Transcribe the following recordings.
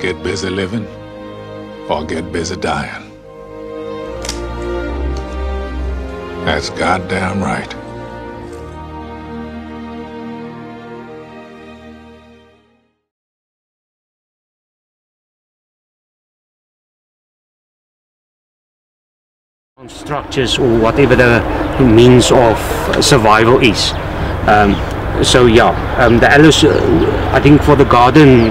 Get busy living or get busy dying. That's goddamn right. structures or whatever the means of survival is. Um, so yeah, um, the aloes, uh, I think for the garden,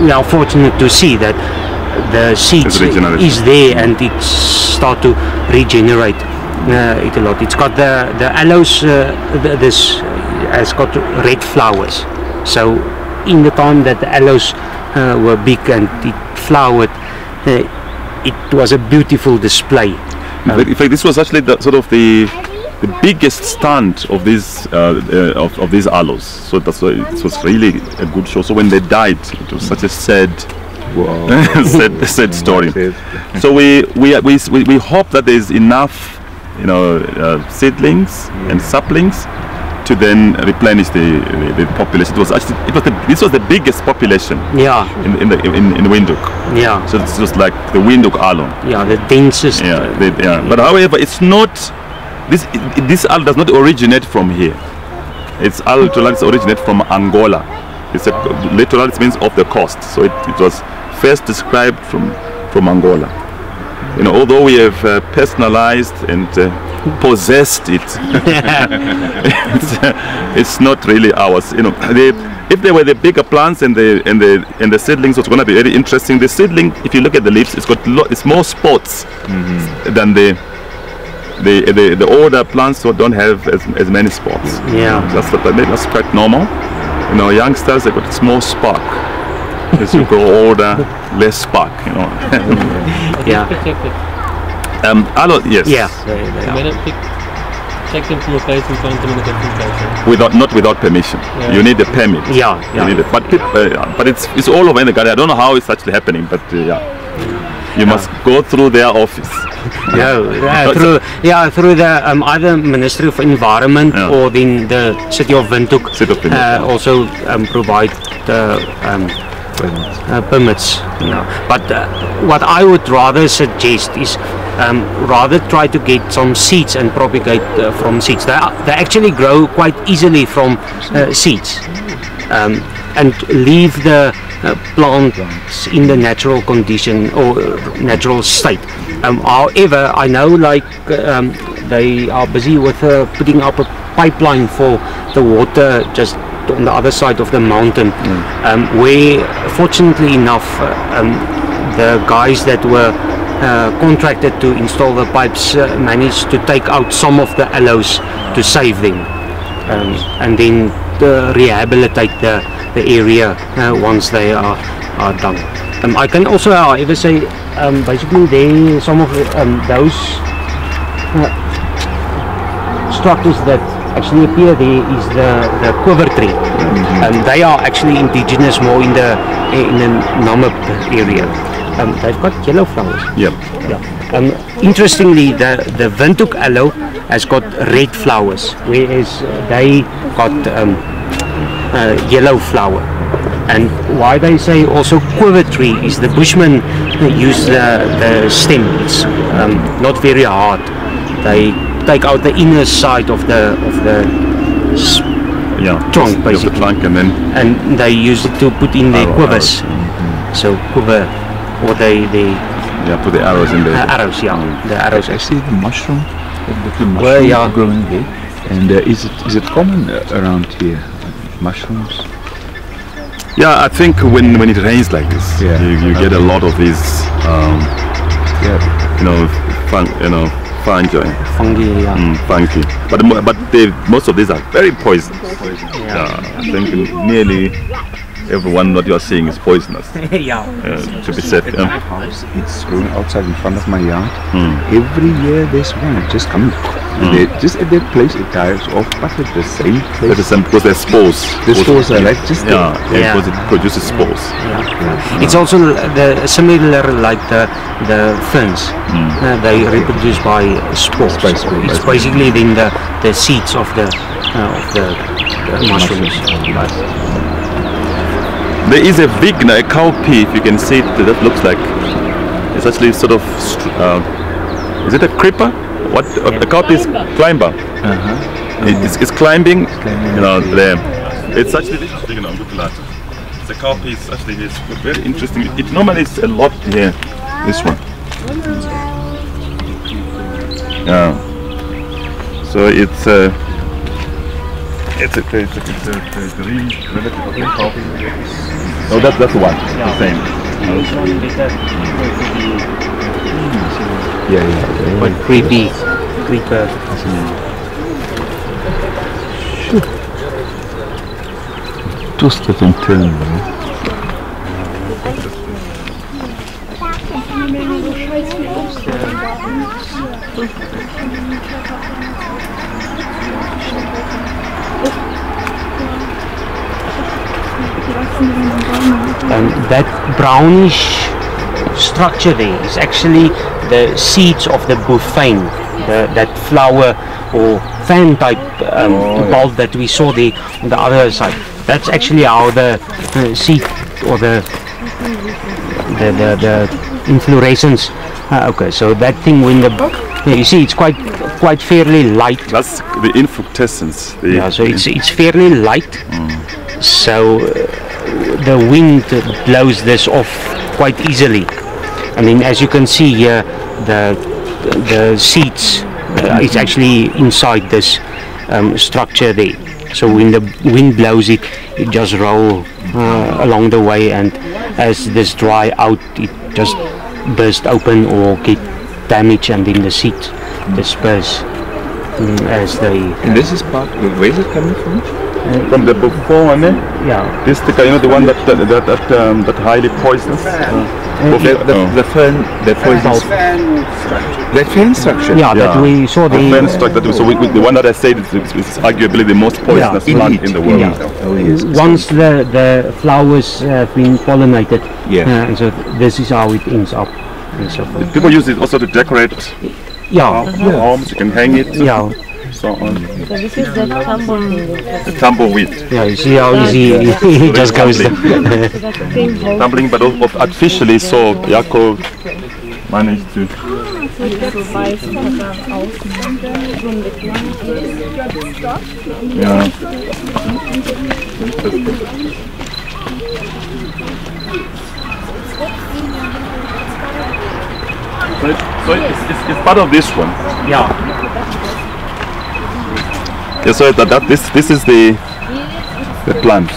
we are fortunate to see that the seeds is there and it start to regenerate uh, it a lot. It's got the the aloes. Uh, th- this has got red flowers. So in the time that the aloes uh, were big and it flowered, uh, it was a beautiful display. But in fact, this was actually the, sort of the the biggest stand of these uh, uh, of, of these aloes. So that's why it was really a good show. So when they died, it was such a sad, sad, sad story. So we we, we we hope that there is enough, you know, uh, seedlings and saplings to then replenish the, the, the population. It was actually it was the, this was the biggest population Yeah, in in the in, in Windhoek. yeah, So it's just like the Windhoek alone. yeah. The densest. Yeah, they, yeah. But however, it's not this this aloe does not originate from here. It's aloe littoralis originate from Angola. It's a littoralis means off the coast. So it, it was first described from from Angola. You know, although we have uh, personalized and uh, possessed it, it's, uh, it's not really ours. You know, they, if they were the bigger plants and the and the and the seedlings, it's going to be very interesting. The seedling, if you look at the leaves, it's got lo- it's more spots than the the the, the older plants don't have as, as many spots. Yeah. That's what- that's quite normal. You know, youngsters they got small spark. As you grow older, less spark. You know. Yeah, Protected. um, aloe, yes. yeah. They, they You are. may not pick, take them from a place and plant them in a different place. Without not without permission. Yeah. You need a permit. Yeah, You need it. But peop- uh, but it's it's all over in the garden. I don't know how it's actually happening, but uh, yeah. You must go through their office. No, uh, through yeah through the um, either Ministry of Environment Yeah. or then the City of Windhoek City of Windhoek, uh, also um, provide the um, uh, permits. You know. But uh, what I would rather suggest is um, rather try to get some seeds and propagate uh, from seeds. They, they actually grow quite easily from uh, seeds. Um, and leave the uh, plants in the natural condition or uh, natural state. Um, however, I know like um, they are busy with uh, putting up a pipeline for the water just on the other side of the mountain, um, where fortunately enough, uh, um, the guys that were uh, contracted to install the pipes uh, managed to take out some of the aloes to save them. Um, and then rehabilitate the, the area uh, once they are, are done. Um, I can also, however, say um, basically there some of um, those uh, structures that actually appear there is the, the quiver tree. Um, they are actually indigenous more in the in the Namib area. Um, they've got yellow flowers. Yep. Yeah. Um, interestingly, the the Windhoek aloe has got red flowers, whereas they got um, uh, yellow flower. And why they say also quiver tree is the Bushmen use the, the stem. It's um, not very hard. They take out the inner side of the of the Yeah. Trunk, basically. the trunk and then and they use it to put in their quivers. So quiver, or they they yeah, put the arrows in there. uh, arrows, yeah, the arrows. I see the mushroom, the little mushroom Well, yeah. growing there. And uh, is it is it common uh, around here? Mushrooms? Yeah, I think when, when it rains like this, Yeah. you, you get a lot of these, um, Yeah. you know, fun, you know, fungi, Fungi, yeah. mm, funky. But but they, most of these are very poisonous. Yeah, I think nearly everyone that you are seeing is poisonous. yeah. Uh, to be safe. At Yeah. my house, it's growing outside in front of my yard. Hmm. Every year there's one just coming. And they, just at that place it dies off, but at the same That place. is some, because they're spores. The spores are right just Yeah, yeah, Yeah. because it produces spores. It's also the similar like the the ferns. Uh, they reproduce by spores. By spores. It's basically then the, the seeds of the uh, of the, the mushrooms. There is a vigna, a cowpea, if you can see it, that looks like it's actually sort of. Uh, is it a creeper? What? A, a cowpea is climber. Uh-huh. It- It's, it's climbing. You know, there. It's actually this vigna. I'm looking at. The cowpea is actually it's very interesting. It normally is a lot here. This one. Yeah. So it's. Uh, it's a, it's a, it's a, it's a green relative cowpea. Oh, that's that's the one. The same. Yeah, yeah. Quite creepy, creeper. Twist it and turn. man. Um, that brownish structure there is actually the seeds of the boophone, the, that flower or fan type um, bulb that we saw there on the other side. That's actually how the uh, seed or the the the, the inflorescence. Uh, okay, so that thing when the yeah, you see it's quite quite fairly light. That's the infructescence. The, Yeah, so it's it's fairly light. So uh, the wind blows this off quite easily. I mean, as you can see here, the the seats uh, is actually inside this um, structure there. So when the wind blows it, it just roll uh, along the way, and as this dry out, it just burst open or get damaged, and then the seat disperse mm, as they And this is part. Where is it coming from? From the book before one, eh? yeah This the you know the one that that that that, um, that highly poisonous. The, the, Oh. the fern, the poison. That fern structure. Yeah, that we saw the. The fern struck that so we, we- the one that I said is, is, is arguably the most poisonous Yeah. plant Indeed. in the world. Yeah. Oh yes. Once the, the flowers have been pollinated, Yeah. uh, and so this is how it ends up. And so forth. People use it also to decorate Yeah, homes. You can hang it. yeah, So on. So this is the tumbleweed. The tumbleweed, yeah. You see how easy he just goes. there. tumbling, but also artificially. So Jakob managed to. Yeah. So, it, so it's, it's, it's part of this one. yeah, Yeah, so that, that this this is the the plant.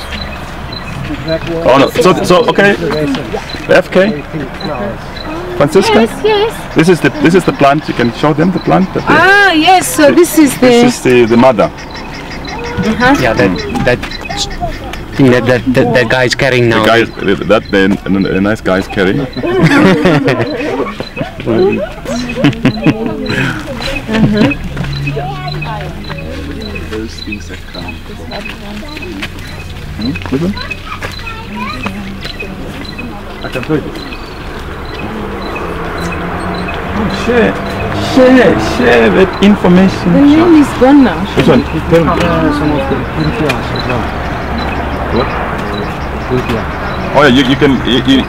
Oh no, so so okay. FK. Francisca, Yes, yes. this is the this is the plant. You can show them the plant. That they- Ah, yes. So this is the. this is the, the mother. Uh -huh. yeah. That that thing that that, that, that guy is carrying now. The guy that the, the nice guy is carrying. Those things that come. Listen. I can put it. Oh, share, share, share that information. The name is gone now. Which one? Tell me. some of the Puntias as well. What? Puntia. Oh yeah, you, you can. You, you,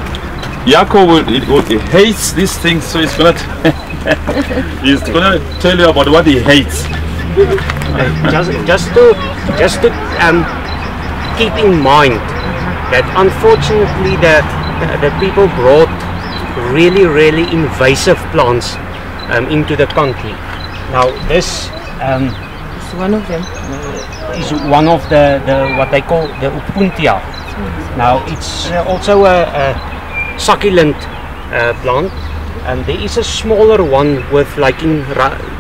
Jaco will, he, will, he hates these things, so he's gonna. he's gonna tell you about what he hates. Just just to just to um, keep in mind that unfortunately the the people brought really really invasive plants um, into the country. Now this um, It's one of them. is one of the, the what they call the Opuntia. Now it's uh, also a, a succulent uh, plant. And there is a smaller one with like in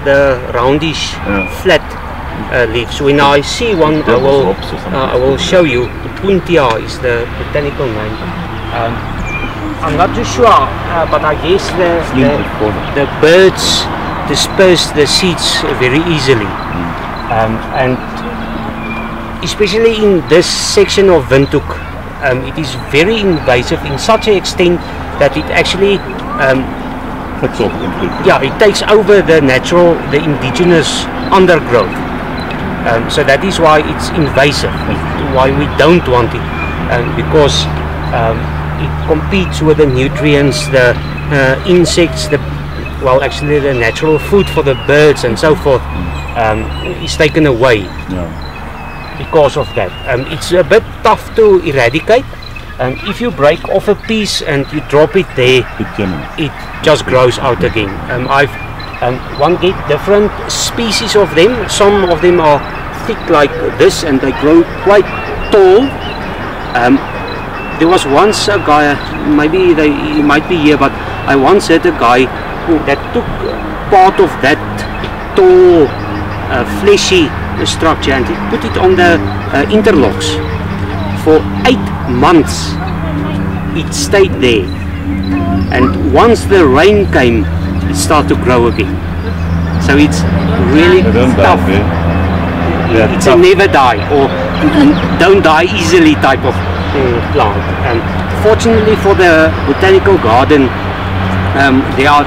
the roundish Yeah. flat uh, leaves. When I see one, I will Devil's hops or something. uh, I will show you. Opuntia is the botanical name. Um, I'm not too sure, uh, but I guess the, the, the birds disperse the seeds very easily. Um, and especially in this section of Windhoek, um, it is very invasive in such an extent that it actually, all completely. yeah, it takes over the natural, the indigenous undergrowth. Um, so that is why it's invasive, why we don't want it, um, because um, it competes with the nutrients, the uh, insects, the well, actually the natural food for the birds and so forth um, is taken away Yeah. because of that. Um, it's a bit tough to eradicate. Um, if you break off a piece and you drop it there, It germinates. it just grows out again. Um, I've um, one get different species of them. Some of them are thick like this, and they grow quite tall. Um, there was once a guy, maybe they he might be here, but I once had a guy who that took part of that tall, uh, fleshy structure and he put it on the uh, interlocks for eight months. It stayed there. And once the rain came it started to grow again. So it's really die, tough. are it's tough. a never die or don't die easily type of uh, plant. And fortunately for the botanical garden um, there are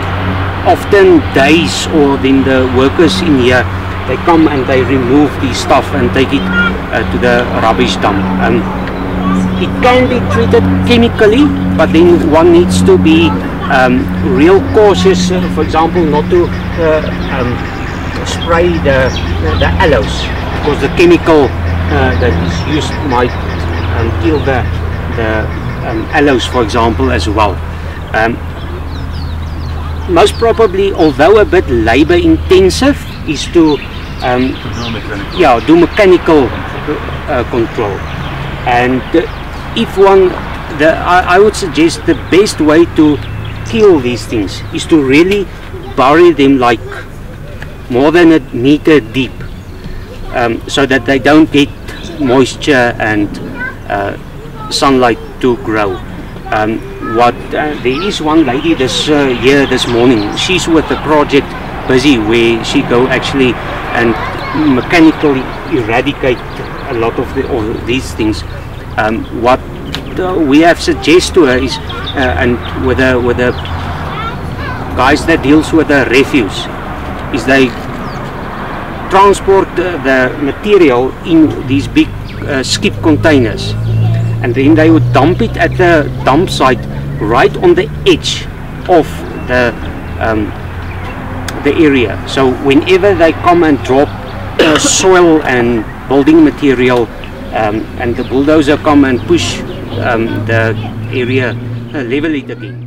often days or then the workers in here they come and they remove the stuff and take it uh, to the rubbish dump um, it can be treated chemically, but then one needs to be um, real cautious. uh, for example, not to uh, um, spray the the aloes because the chemical uh, that is used might um, kill the the um, aloes, for example, as well. Um, most probably, although a bit labor intensive, is to um, yeah do mechanical uh, control. And uh, if one the I, I would suggest the best way to kill these things is to really bury them like more than a meter deep um, so that they don't get moisture and uh, sunlight to grow. Um, what uh, there is one lady this uh, year this morning. She's with the project busy where she go actually and mechanically eradicate a lot of the of these things. Um, what uh, we have suggested to her is uh, and with the with the guys that deals with the refuse is they transport the material in these big uh, skip containers. And then they would dump it at the dump site right on the edge of the um, the area. So whenever they come and drop uh, soil and building material um, and the bulldozer come and push um, the area uh, level it again